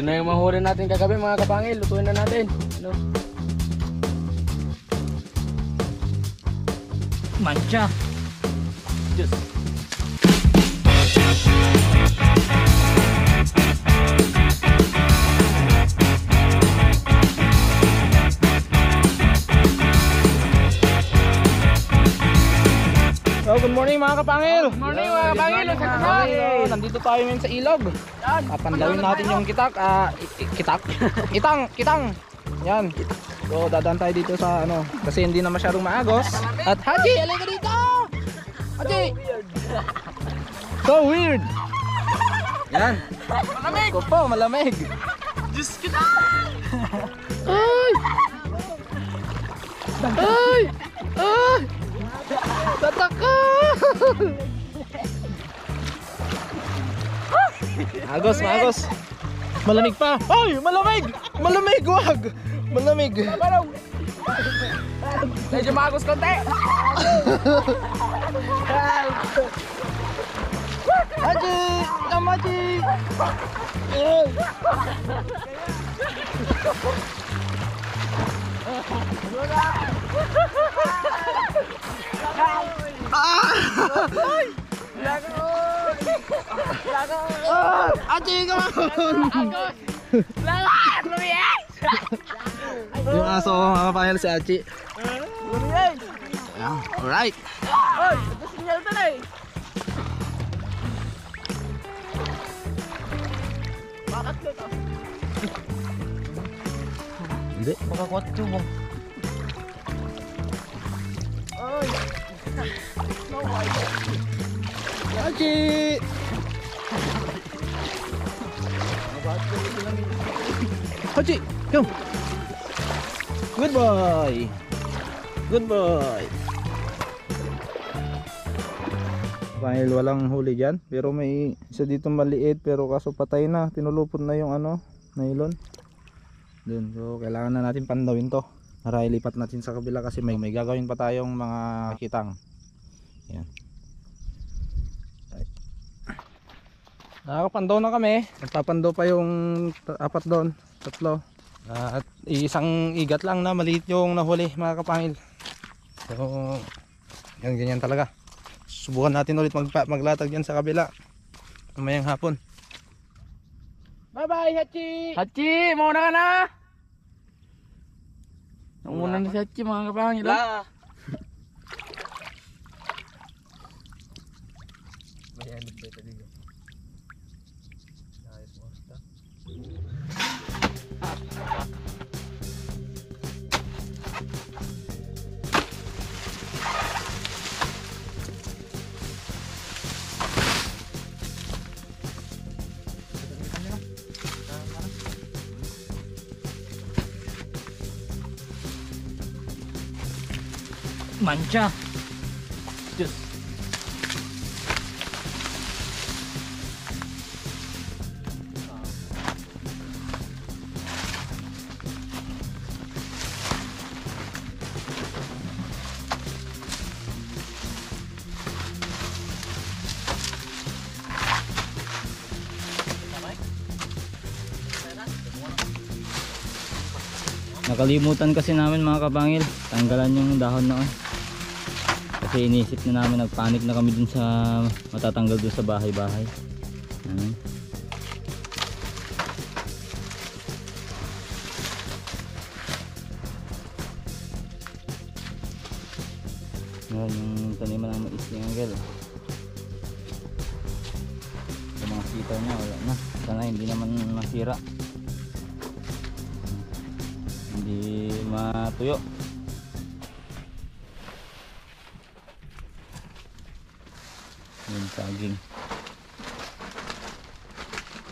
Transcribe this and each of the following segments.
Ito na yung mahuli natin kagabi mga kapangil. Lutuin na natin. Ano? Mancha. Diyos. Good morning mga kapangil. Good morning, mga kapangil. Good morning. Nandito tayo ngayon sa ilog. Papandawin natin yung kitak. ah, kitak? Itang, kitang. Yan. So, dadaan tayo dito sa ano. Kasi hindi na masyadong maagos. At Haji, halika dito! Haji! So weird! Yan. Malamig! Ko po, malamig. Diyos kita! Ay! Ay! Ay! Tataka! Agos, maagos. Malamig pa. Ay, malamig! Malamig, wag! Malamig. Medyo magos konti. Haji! Tamaji! Haji, come on! Lahat! Lumiyay! Yung aso ko mga kapahil si Haji. Lumiyay! Ayan, alright. Oy! Ito sinyal ito na eh! Bakit ko ito? Hindi. Makakuha ito mo. Haji! Haji, come. Good boy. Good boy. Dahil walang huli dyan. Pero may isa dito maliit. Pero kaso patay na. Tinulupot na yung ano. Nylon. Dun. So kailangan na natin pandawin to. Para ilipat natin sa kabila kasi may, may gagawin pa tayong mga kitang. Yan. Nakakapandaw na kami. Nagpapandaw pa yung apat doon. Tatlo. At isang igat lang na maliit yung nahuli mga kapangil. So, yan ganyan talaga. Subukan natin ulit magpa, maglatag yan sa kabila. Mamayang hapon. Bye bye, Hachi! Hachi! Mauna ka na! Nauna na si Hachi mga kapangil. ah. Mancha. Diyos. Nakalimutan kasi namin mga kabangil, tanggalan yung dahon noon. Kasi inisip na namin, nagpanik na kami dun sa matatanggal dun sa bahay-bahay.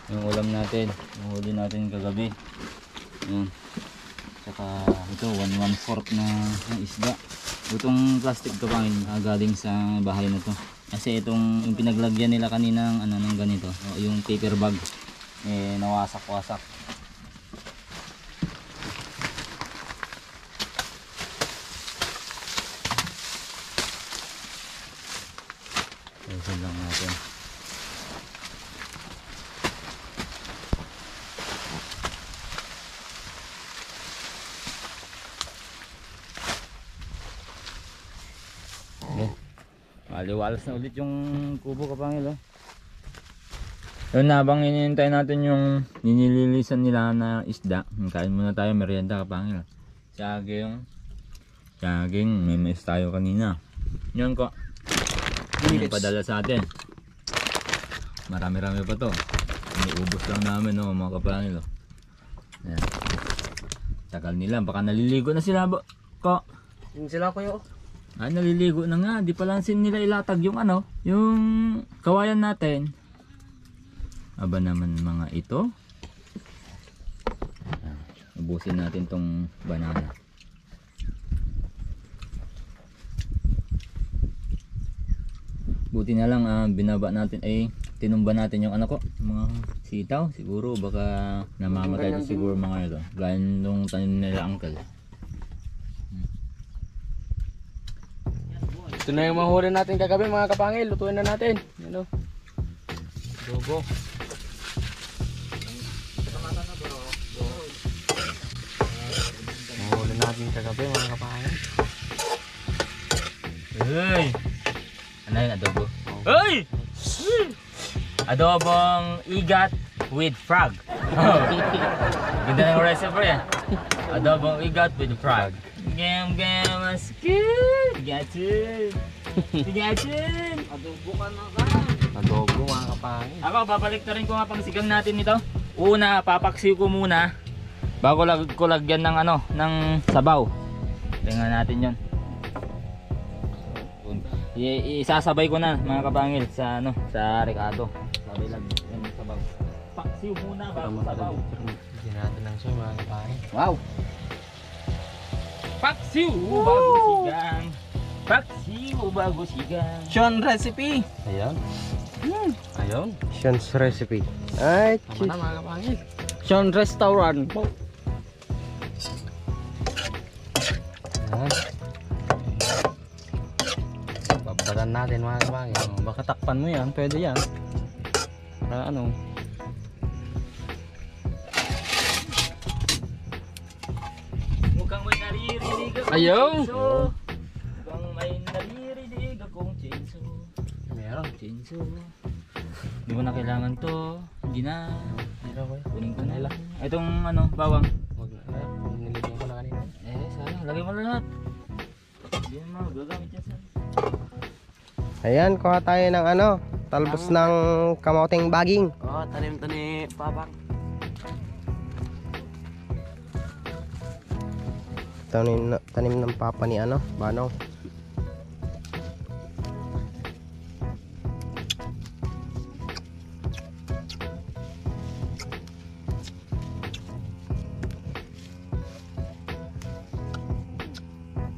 Yung ulam natin, yung huli natin kagabi. Yan. Saka ito, 1 1 fourth na, na isda. Itong plastic to pangin, ah, galing sa bahay na to. Kasi itong yung pinaglagyan nila kaninang ano ng ganito, yung paper bag eh nawasak-wasak. Ayusin lang natin. Aliwalas na ulit yung kubo kapangil oh. Yun na, habang hinihintay natin yung ninililisan nila na isda. Kain muna tayo, merienda kapangil. Saging. Saging, may mais tayo kanina. Yun ko. Yung padala sa atin. Marami-rami pa to. Iniubos lang namin no, mga kapangil. Oh. Ayan. Tagal nila, baka naliligo na sila? Ko. Yun sila kuya. Ay, naliligo na nga. Di pa lang sin nila ilatag yung ano, yung kawayan natin. Aba naman mga ito. Ah, Ubusin natin tong banana. Buti na lang ah, binaba natin ay tinumba natin yung ano ko, mga sitaw siguro baka namamatay siguro mga ito. Gaya nung tanim nila uncle. Ito na yung mahuli natin kagabi mga kapangil. Lutuin na natin. Yan o. Gogo. Mahuli natin kagabi mga kapangil. Hey! Ano yun, adobo? Hey! Adobong igat with frog. Oh. Ganda ng recipe yan. Adobong igat with frog. Gam gam mas good. Gatun. Gatun. Adobo ka na ka. Adobo mga kapangil. Ako, babalik na rin ko nga pang sigang natin nito. Una, papaksiw ko muna. Bago lag ko lagyan ng ano, ng sabaw. Tingnan natin yon. I- isasabay ko na mga kabangil sa ano, sa Ricardo. Sabay lang yung sabaw. Paksiw muna bago sabaw. Natin ng soy mga kapangil. Wow! Paksiw bago sigang. Paksiw bago sigang. Sean recipe! Ayan. Ayun. Sean's recipe. Ay, Tama na mga kapangil. Sean restaurant. Ayan. Babatan natin mga kapangil. Baka takpan mo yan. Pwede yan. Para ano. Naririnig ako. Ayaw! Mukhang may naririnig akong chainsaw. Meron. Chainsaw. Hindi mo na kailangan to. Hindi na. Meron ko Kunin ko na lang. Itong ano, bawang. Huwag na. Nilagyan ko na kanina. Eh, sayang. Lagay mo na lahat. Hindi na mo. Gagamit yan sa... ayan, kuha tayo ng ano, talbos ng kamoting baging. Oo, oh, tanim to ni Papang. Tanim, tanim ng papa ni ano, Banong.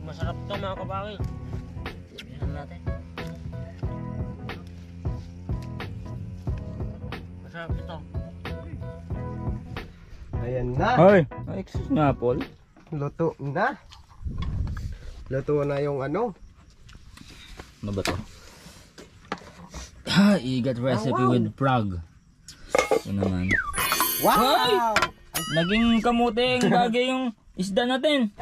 Masarap to mga kapangil. Tignan natin. Masarap ito. Ayan na. Ay! Ay, excuse nga, Paul. Luto na. Luto na yung ano. Ano ba to? Igat recipe with frog. Ito naman. Wow! Naging kamuting bagay yung isda natin.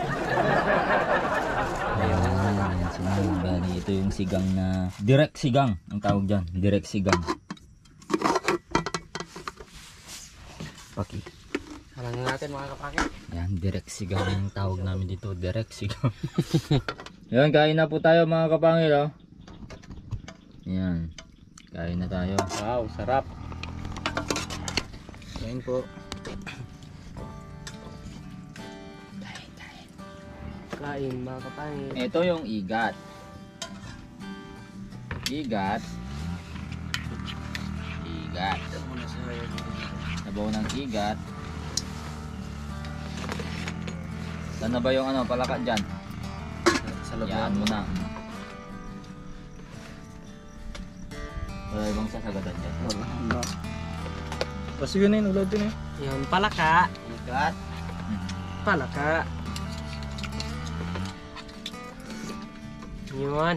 Ayan sila. Bali, ito yung sigang na... Direct sigang ang tawag dyan. Direct sigang. Paki. Alam natin mga kapangil. Yan, direct sigang ang tawag namin dito. Direct sigang. Yan, kain na po tayo mga kapangil. Oh. Yan. Kain na tayo. Wow, sarap. Kain po. Kain mga kapangil. Ito yung igat. Igat. Igat. Sabaw ng igat. Saan na ba yung ano, palaka dyan? Sa loob Yan mo na. Wala ibang sasagatan dyan. Basta yun na yun, ulad yun eh. Yan, palaka. Igat. Palaka. Yun.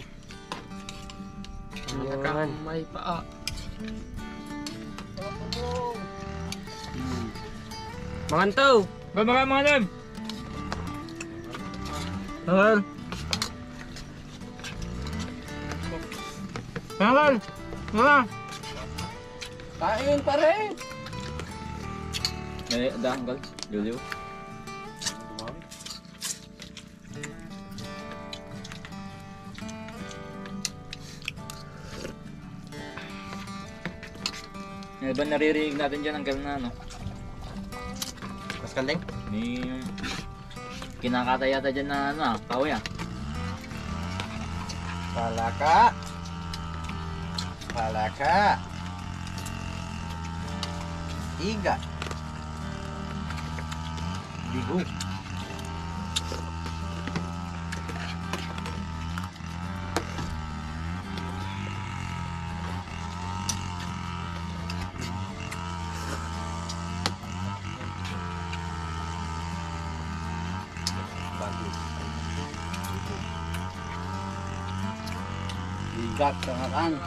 Yun. May paa. Makanto. Baba mga lem! Mahal. Uncle! Mama! Kain pa rin! May da, uncle. Liw-liw. May ba naririnig natin dyan uncle na ano? Mas kandeng? May kinakata yata dyan na ano ah, kahoy ah. Palaka. Palaka. Iga. Bigo. Bigat sa kakan.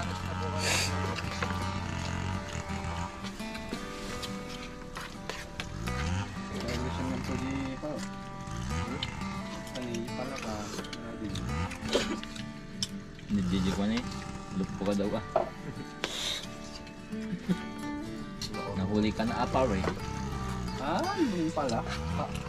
Nagdidi ko na eh. Lupo ka daw ah. Nahuli ka na apaw eh. Ah, doon pala. Ah.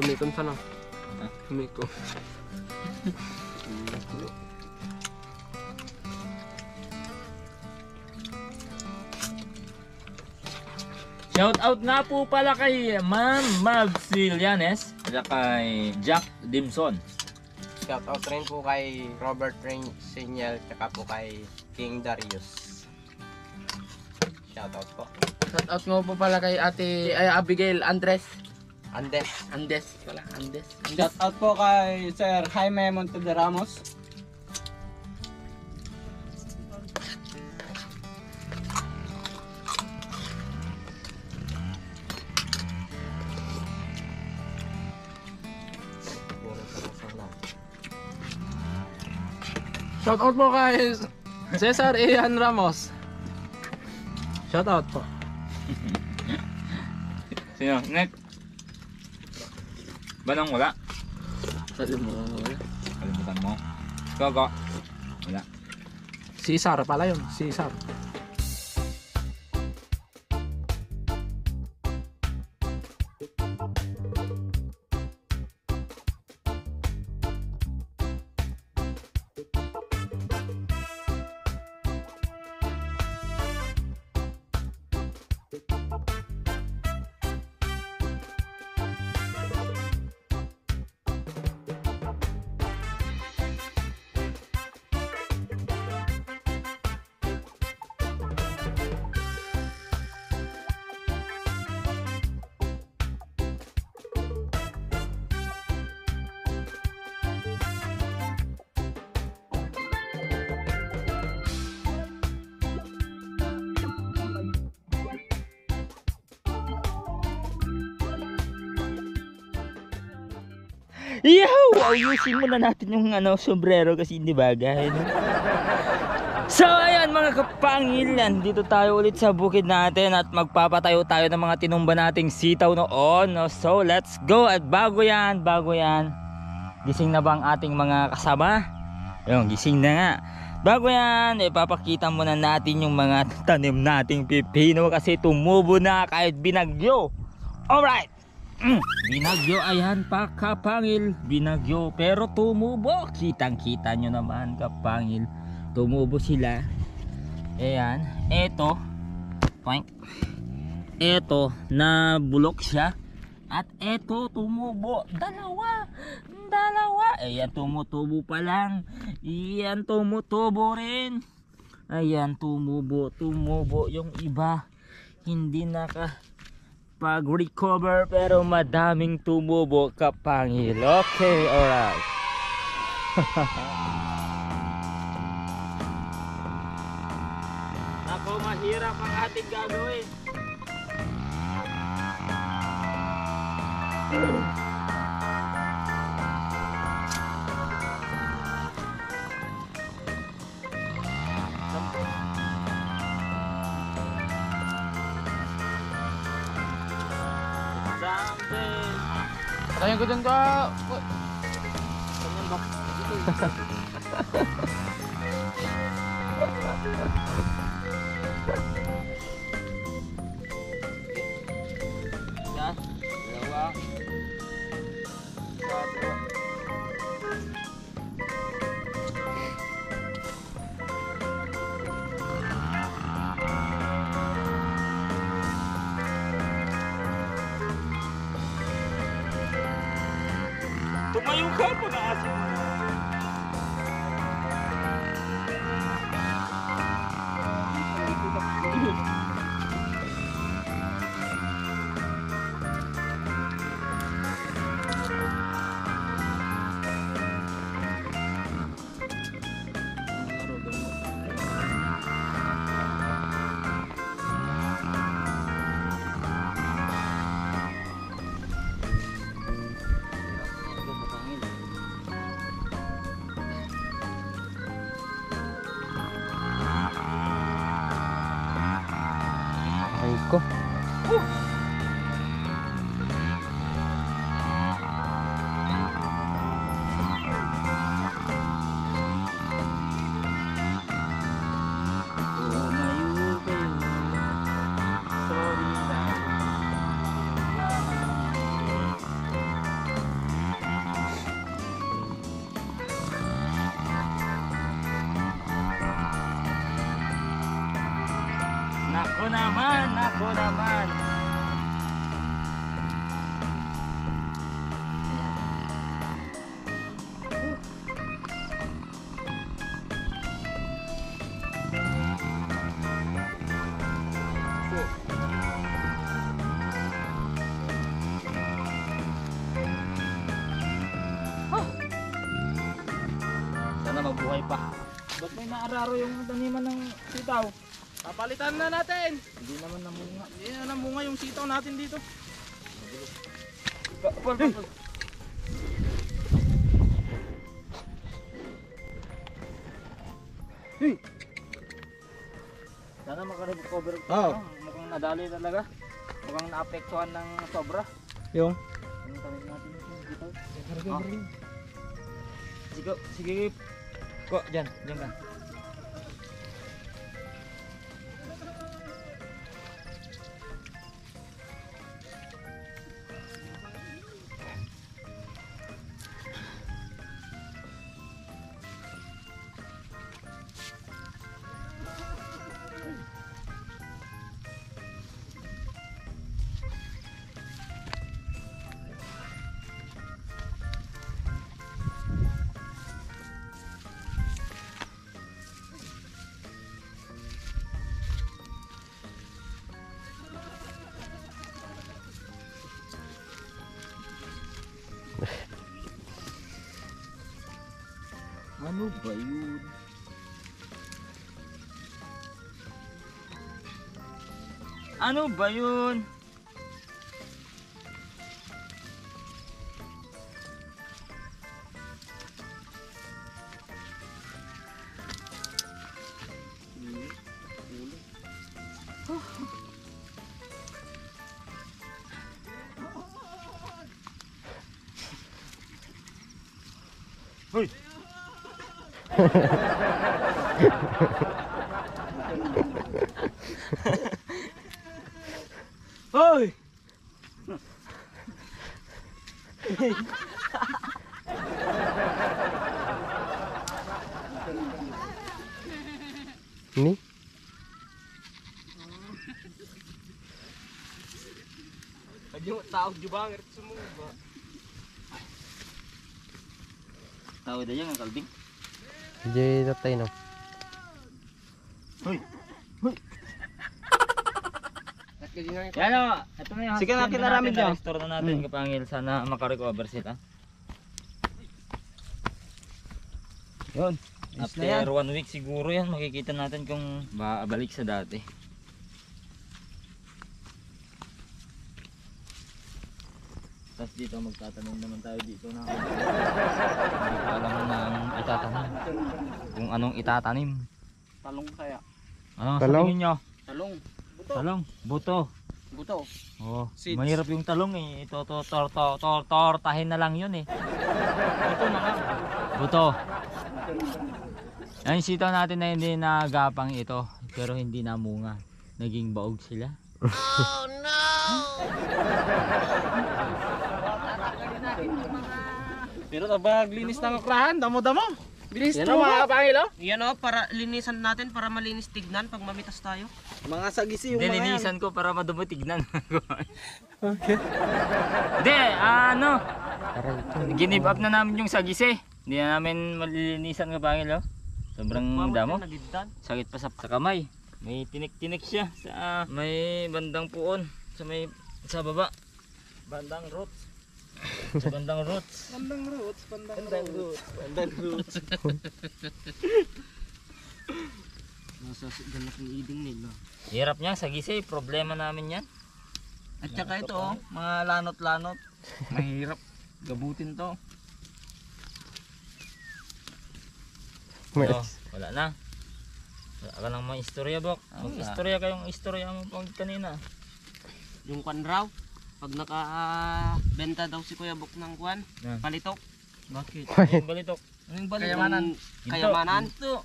Tumikom sana. Ha? Tumikom. Shout out nga po pala kay Ma'am Mab Silianes at kay Jack Dimson. Shout out rin po kay Robert Rain Sinyal tsaka po kay King Darius. Shout out po. Shoutout nga po pala kay ate ay, Abigail Andres. Andes. Andes pala, Andes. Shout out po kay Sir Jaime Montede Ramos. Shoutout po kay Cesar Ian Ramos. Shoutout po. Sino? Next. Banang wala. Sabi mo. Kalimutan mo. Gogo. Wala. Cesar pala yun, Cesar. Yow! Ayusin muna natin yung ano, sombrero kasi hindi bagay. No? So ayan mga kapangilan, dito tayo ulit sa bukid natin at magpapatayo tayo ng mga tinumba nating sitaw noon. No? So let's go! At bago yan, bago yan, gising na ba ang ating mga kasama? Yung gising na nga. Bago yan, ipapakita muna natin yung mga tanim nating pipino kasi tumubo na kahit binagyo. Alright! Mm, binagyo ayan pa kapangil. Binagyo pero tumubo. Kitang kita nyo naman kapangil. Tumubo sila. Ayan. Eto. Poink eto na bulok siya. At eto tumubo. Dalawa. Dalawa. Ayan tumutubo pa lang. Ayan tumutubo rin. Ayan tumubo tumubo yung iba. Hindi naka pag-recover pero madaming tumubo kapangil. Okay, alright. Ako mahirap ang ating gagawin. Kaya ko dun ka. Yan. Dalawa. Tatlo. Tumayo naman, nako naman. Sana mabuhay pa. Ba't may naararo yung taniman ng sitaw? Papalitan na natin. Natin dito. Pol, pol, pol. Sana makarecover ito. Oo. ano, Mukhang nadali talaga. Mukhang naapektuhan ng sobra. Yung. Yung tanim natin dito. Oh. Sige, sige. Ko, dyan, dyan ka. Ano ba yun? Ano ba yun? Hoy! Oi! Ini? Aja tahu juga banget semua. Tahu aja nggak kalbing? Hindi tatay no. Yan o, ito na yung Sige na, husband kinarami natin, dyan. na-restore na natin kapangil. Sana makarecover sila. Yun. After one week siguro yan, makikita natin kung babalik sa dati. Tapos dito magtatanong naman tayo dito na Hindi ko alam na ang itatanim. Kung anong itatanim. Talong kaya. Ano sa Talong? tingin nyo? Talong. Talong. Buto. Buto. Oh, Seeds. mahirap yung talong eh. Ito, to, tor, to, tor, tortahin na lang yun eh. Buto na nga. Buto. Yung sitaw natin na hindi nagapang ito. Pero hindi namunga. Naging baog sila. Pero tabag linis ng okrahan, damo-damo. Bilis Yan to o, mga kapangil oh. Yan o, para linisan natin para malinis tignan pag mamitas tayo. Mga sagisi yung mga yan. Nilinisan ko para madumi tignan. okay. Hindi, ano. Ginib up na namin yung sagise. Hindi na namin malilinisan ka pangil oh. Sobrang damo. Sakit pa sa, sa kamay. May tinik-tinik siya sa may bandang puon. Sa may sa baba. Bandang roots. Sa bandang roots. Bandang roots, bandang, roots. Bandang roots. Nasa ganak ng iding nila. Hirap niya, sagise. Problema namin yan. At saka ito oh, mga lanot-lanot. Mahirap gabutin to. So, wala na. Wala ka nang mga istorya, Bok. Mag-istorya kayong istorya mo pang kanina. Yung kwan raw, pag naka-benta daw si Kuya Buk ng kwan, Yan. palitok. Bakit? Yung balitok. Anong Kayamanan. Kayamanan. Ito.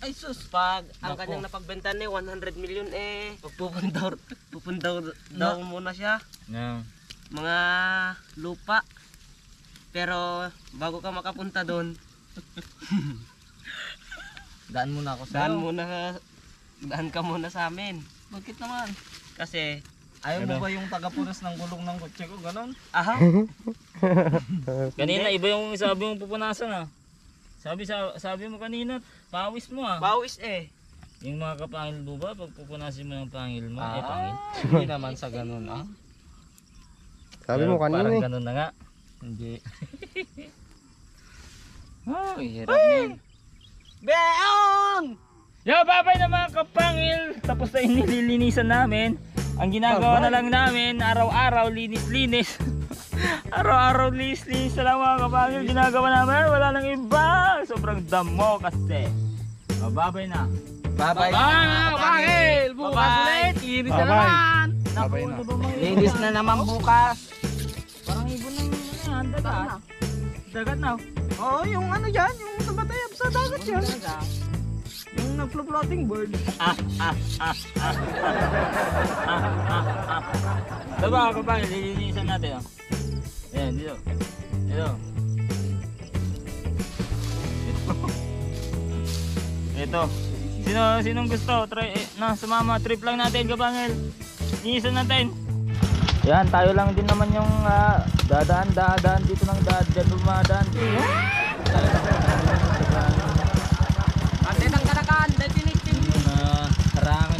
Ay sus. Pag ang Nako. kanyang napagbenta niya 100 million eh pupundaw pupundaw daw muna siya Yan. mga lupa. Pero bago ka makapunta doon, Daan muna ako daan muna daan ka muna sa amin. Bakit naman? Kasi Ayaw mo ba yung taga-punas ng gulong ng kotse ko? Ganon? aha, Kanina iba yung sabi mong pupunasan ah. Sabi sa sabi mo kanina, pawis mo ah. bawis eh. Yung mga kapangil mo ba, pag pupunasin mo ng pangil mo, eh Ah. pangil. Hindi naman sa ganon ah. Sabi mo Pero kanina Parang eh. ganun na nga. Hindi. Oh, hirap na yun. Beon! Yo, babay na mga kapangil. Tapos na yung nililinisan namin. Ang ginagawa na lang namin, araw-araw, linis-linis. araw-araw, linis-linis na lang mga kapangil. Ginagawa namin, wala nang iba. Sobrang damo kasi. Babay na. Bye-bye. Bye mga kapangil! Bukas ulit! Iris na naman! Babay na. Linis na naman bukas. Parang ibon ng ano yan, dagat. Dagat na. Oo, yung ano dyan, yung tabatayab sa dagat yan. Yung nagflo-floating bird. Diba kapangil, lilinisan natin. Oh. Ayan, dito. Dito. Ito. Sino sinong gusto? Try eh, na sumama trip lang natin kapangil. Linisan natin. Yan, tayo lang din naman yung ah, dadaan dadaan dito ng dadaan dumadaan. Talaga कांद्याची निघते रांग